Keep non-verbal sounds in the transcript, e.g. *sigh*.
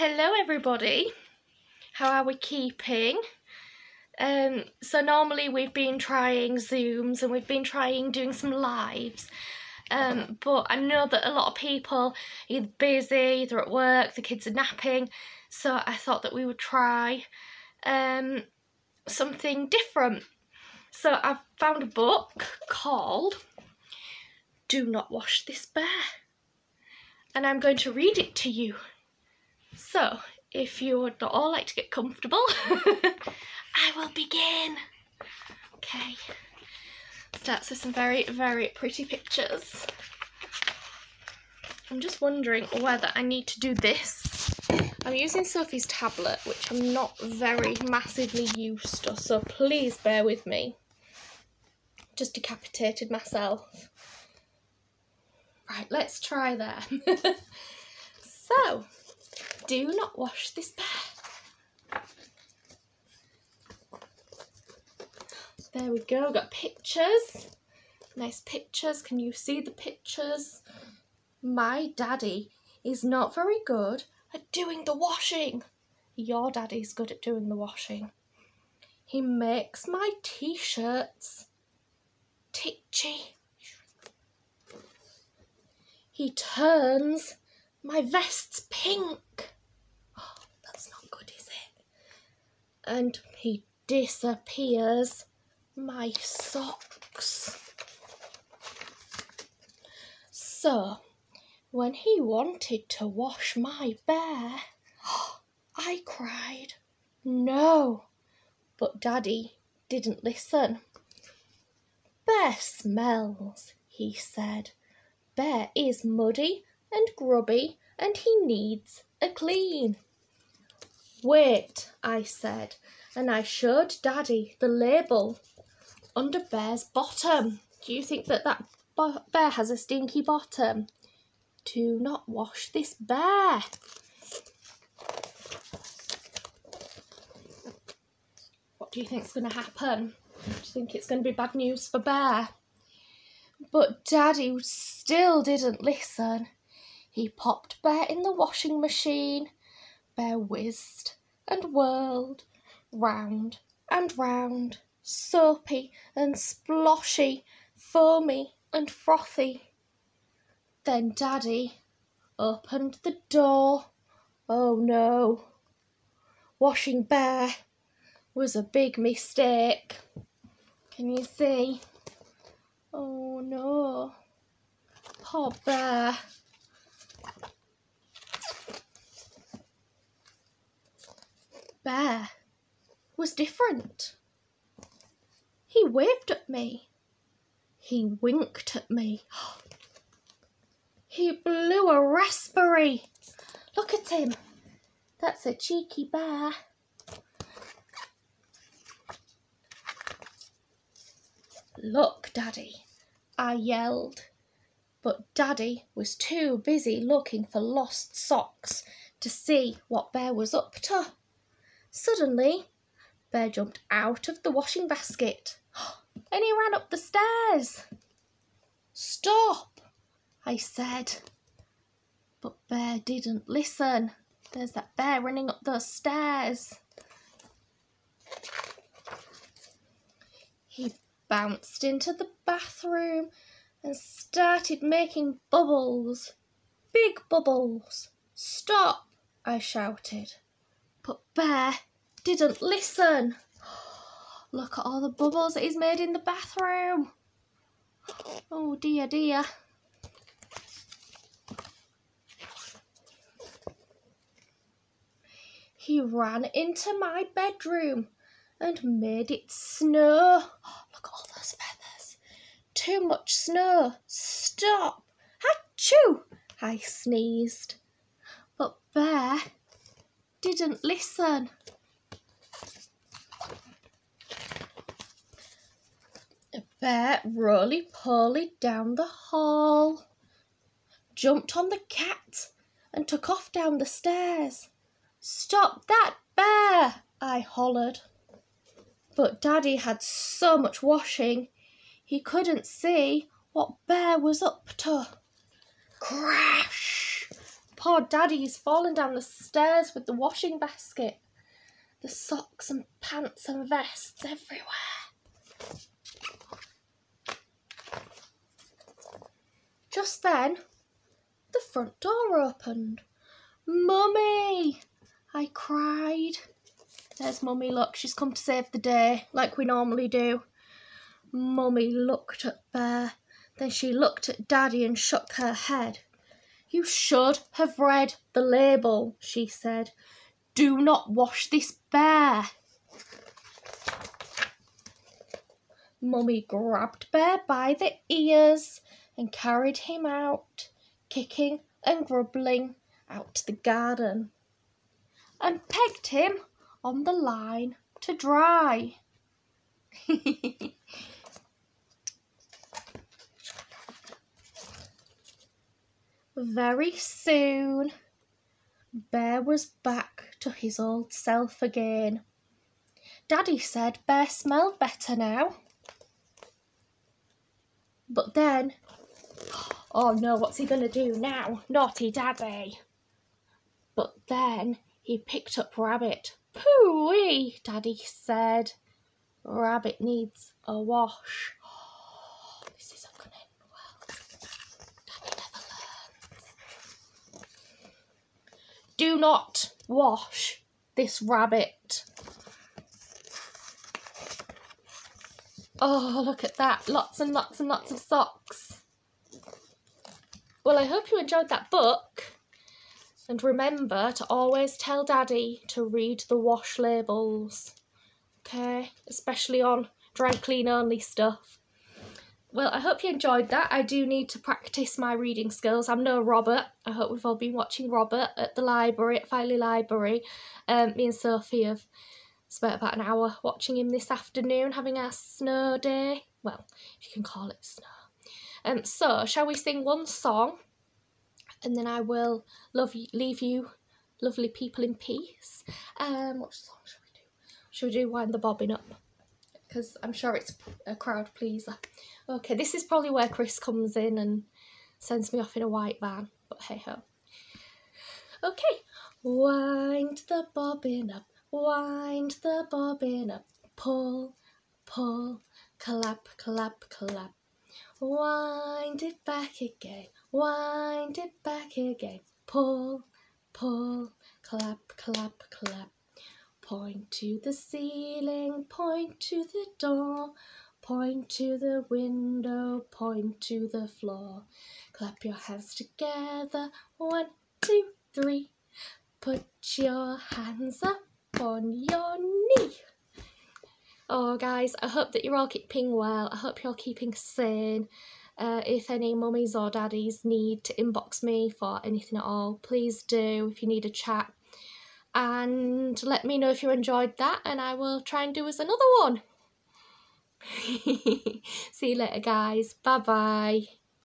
Hello everybody. How are we keeping? Um, so normally we've been trying Zooms and we've been trying doing some lives. Um, but I know that a lot of people are either busy, either at work, the kids are napping. So I thought that we would try um, something different. So I've found a book called Do Not Wash This Bear. And I'm going to read it to you. So, if you would all like to get comfortable, *laughs* I will begin. Okay, starts with some very, very pretty pictures. I'm just wondering whether I need to do this. I'm using Sophie's tablet, which I'm not very massively used to, so please bear with me. Just decapitated myself. Right, let's try there. *laughs* so, do not wash this bear. There we go, got pictures. Nice pictures. Can you see the pictures? My daddy is not very good at doing the washing. Your daddy's good at doing the washing. He makes my t-shirts titchy. He turns my vest's pink. Oh, that's not good, is it? And he disappears my socks. So, when he wanted to wash my bear, *gasps* I cried, no. But Daddy didn't listen. Bear smells, he said. Bear is muddy and grubby and he needs a clean. Wait, I said, and I showed Daddy the label under Bear's bottom. Do you think that that bear has a stinky bottom? Do not wash this bear. What do you think is going to happen? Do you think it's going to be bad news for Bear? But Daddy still didn't listen. He popped Bear in the washing machine. Bear whizzed and whirled round and round, soapy and sploshy, foamy and frothy. Then Daddy opened the door. Oh no! Washing Bear was a big mistake. Can you see? Oh no. Poor Bear. Bear was different. He waved at me. He winked at me. *gasps* He blew a raspberry. Look at him. That's a cheeky bear. Look, Daddy, I yelled. But Daddy was too busy looking for lost socks to see what Bear was up to. Suddenly, Bear jumped out of the washing basket *gasps* and he ran up the stairs. Stop, I said. But Bear didn't listen. There's that bear running up those stairs. He bounced into the bathroom and started making bubbles. Big bubbles. Stop, I shouted. But Bear didn't listen. *gasps* Look at all the bubbles that he's made in the bathroom. Oh dear, dear. He ran into my bedroom and made it snow. *gasps* Look at all those feathers. Too much snow. Stop. Achoo! I sneezed. But Bear didn't listen. Bear roly-poly down the hall, jumped on the cat and took off down the stairs. Stop that bear! I hollered. But Daddy had so much washing, he couldn't see what Bear was up to. Crash! poor daddy's fallen down the stairs with the washing basket. The socks and pants and vests everywhere. Just then, the front door opened. Mummy! I cried. There's Mummy, look, she's come to save the day, like we normally do. Mummy looked at Bear, then she looked at Daddy and shook her head. You should have read the label, she said. Do not wash this bear. Mummy grabbed Bear by the ears and carried him out, kicking and grumbling, out to the garden, and pegged him on the line to dry. *laughs* Very soon, Bear was back to his old self again. Daddy said Bear smelled better now. But then, oh no, what's he going to do now? Naughty Daddy. But then he picked up Rabbit. Pooh-wee, Daddy said. Rabbit needs a wash. This isn't going to end well. Daddy never learns. Do not wash this rabbit. Oh, look at that. Lots and lots and lots of socks. Well, I hope you enjoyed that book. And remember to always tell Daddy to read the wash labels. Okay? Especially on dry clean only stuff. Well, I hope you enjoyed that. I do need to practice my reading skills. I'm no Robert. I hope we've all been watching Robert at the library, at Filey Library. Um, me and Sophie have spent about an hour watching him this afternoon, having our snow day. Well, if you can call it snow. Um, so, shall we sing one song? And then I will love you, leave you, lovely people, in peace. Um, what song shall we do? Shall we do Wind the Bobbin Up? Because I'm sure it's a crowd pleaser. Okay, this is probably where Chris comes in and sends me off in a white van. But hey ho. Okay. Wind the bobbin up Wind the bobbin up, pull, pull, clap, clap, clap. Wind it back again, wind it back again. Pull, pull, clap, clap, clap. Point to the ceiling, point to the door, point to the window, point to the floor. Clap your hands together, one, two, three. Put your hands up on your knee. Oh, guys, I hope that you're all keeping well. I hope you're keeping sane. Uh, if any mummies or daddies need to inbox me for anything at all, please do if you need a chat. And let me know if you enjoyed that, and I will try and do us another one. *laughs* See you later, guys. Bye bye.